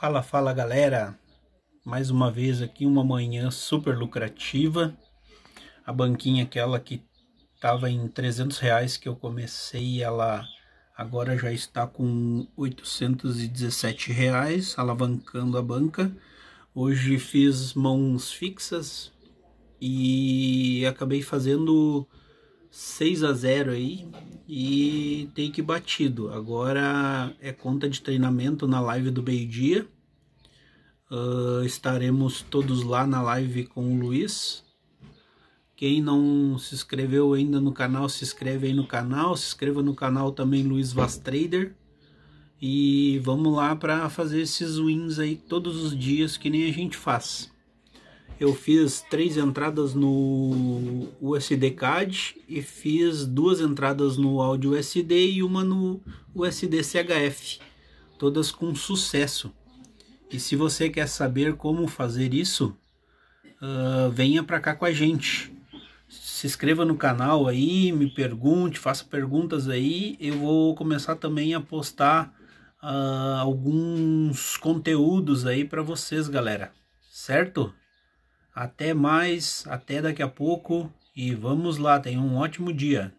Fala, fala galera! Mais uma vez aqui, uma manhã super lucrativa. A banquinha aquela que estava em 300 reais que eu comecei, ela agora já está com 817 reais, alavancando a banca. Hoje fiz mãos fixas e acabei fazendo 6 a 0 aí e take batido. Agora é conta de treinamento na live do meio-dia. Uh, estaremos todos lá na live com o Luiz. Quem não se inscreveu ainda no canal, se inscreve aí no canal. Se inscreva no canal também Luiz Vaz Trader. E vamos lá para fazer esses wins aí todos os dias que nem a gente faz eu fiz três entradas no USD CAD e fiz duas entradas no áudio USD e uma no USD CHF, todas com sucesso. E se você quer saber como fazer isso, uh, venha para cá com a gente. Se inscreva no canal aí, me pergunte, faça perguntas aí. Eu vou começar também a postar uh, alguns conteúdos aí para vocês, galera. Certo? Até mais, até daqui a pouco e vamos lá, tenha um ótimo dia.